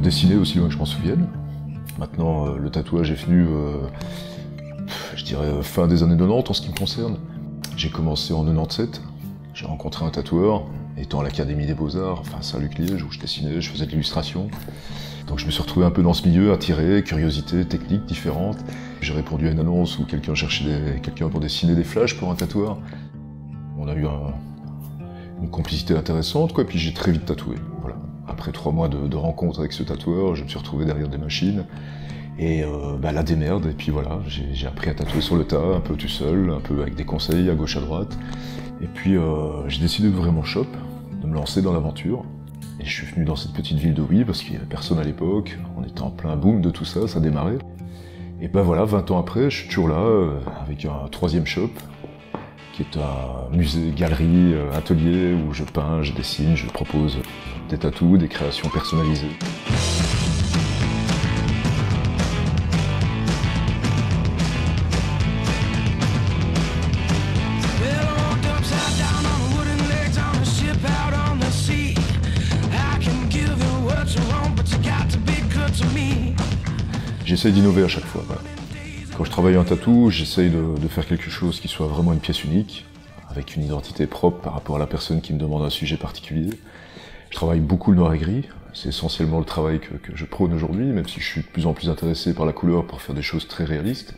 dessiné aussi loin que je m'en souvienne. Maintenant, euh, le tatouage est venu, euh, je dirais, fin des années 90 en ce qui me concerne. J'ai commencé en 97, j'ai rencontré un tatoueur, étant à l'Académie des Beaux-Arts, enfin Saint-Luc Liège, où je dessinais, je faisais de l'illustration. Donc je me suis retrouvé un peu dans ce milieu, attiré, curiosité, techniques différentes. J'ai répondu à une annonce où quelqu'un cherchait quelqu'un pour dessiner des flashs pour un tatoueur. On a eu une complicité intéressante, quoi, puis j'ai très vite tatoué. Après trois mois de, de rencontre avec ce tatoueur, je me suis retrouvé derrière des machines. Et euh, bah, la démerde, et puis voilà, j'ai appris à tatouer sur le tas, un peu tout seul, un peu avec des conseils à gauche à droite. Et puis euh, j'ai décidé d'ouvrir mon shop, de me lancer dans l'aventure. Et je suis venu dans cette petite ville de Oui parce qu'il n'y avait personne à l'époque, on était en plein boom de tout ça, ça démarrait. Et ben voilà, 20 ans après, je suis toujours là, euh, avec un troisième shop, qui est un musée, galerie, euh, atelier où je peins, je dessine, je propose des tatous, des créations personnalisées. J'essaye d'innover à chaque fois. Quand je travaille un tatou, j'essaye de, faire quelque chose qui soit vraiment une pièce unique, avec une identité propre par rapport à la personne qui me demande un sujet particulier. Je travaille beaucoup le noir et gris, c'est essentiellement le travail que, je prône aujourd'hui, même si je suis de plus en plus intéressé par la couleur pour faire des choses très réalistes.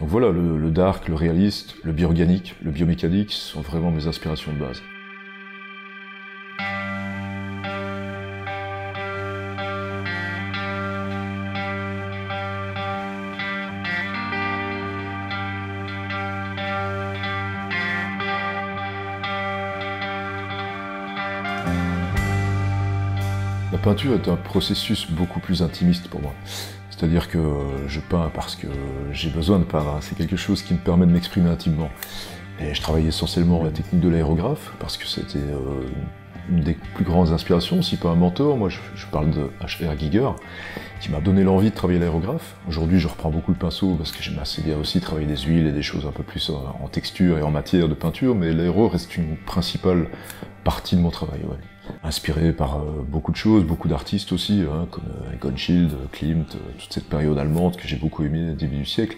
Donc voilà, le, le dark, le réaliste, le bioorganique, le biomécanique sont vraiment mes inspirations de base. Peinture est un processus beaucoup plus intimiste pour moi. C'est-à-dire que je peins parce que j'ai besoin de peindre. C'est quelque chose qui me permet de m'exprimer intimement. Et je travaille essentiellement la technique de l'aérographe parce que c'était euh, une des plus grandes inspirations, si pas un mentor. Moi, je, parle de H.R. Giger, qui m'a donné l'envie de travailler l'aérographe. Aujourd'hui, je reprends beaucoup le pinceau parce que j'aime assez bien aussi travailler des huiles et des choses un peu plus en texture et en matière de peinture, mais l'aéro reste une principale partie de mon travail. Inspiré par euh, beaucoup de choses, beaucoup d'artistes aussi, hein, comme euh, Egon Schild, Klimt, euh, toute cette période allemande que j'ai beaucoup aimé au début du siècle,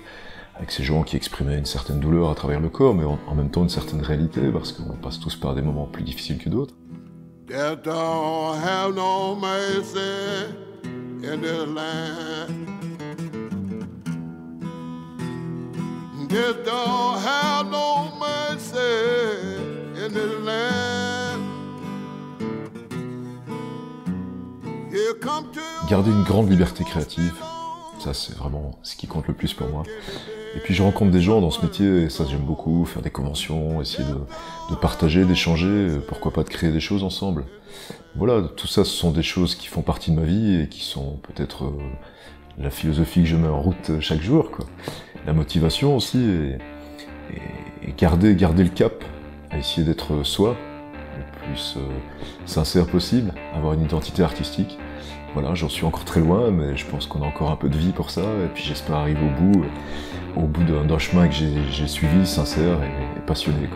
avec ces gens qui exprimaient une certaine douleur à travers le corps, mais en, même temps une certaine réalité, parce qu'on passe tous par des moments plus difficiles que d'autres. Garder une grande liberté créative, ça c'est vraiment ce qui compte le plus pour moi. Et puis je rencontre des gens dans ce métier, ça j'aime beaucoup, faire des conventions, essayer de, partager, d'échanger, pourquoi pas de créer des choses ensemble. Voilà, tout ça ce sont des choses qui font partie de ma vie et qui sont peut-être euh, la philosophie que je mets en route chaque jour. La motivation aussi, et, garder, garder le cap, à essayer d'être soi, le plus euh, sincère possible, avoir une identité artistique. Voilà, j'en suis encore très loin, mais je pense qu'on a encore un peu de vie pour ça, et puis j'espère arriver au bout, au bout d'un chemin que j'ai suivi, sincère et, passionné.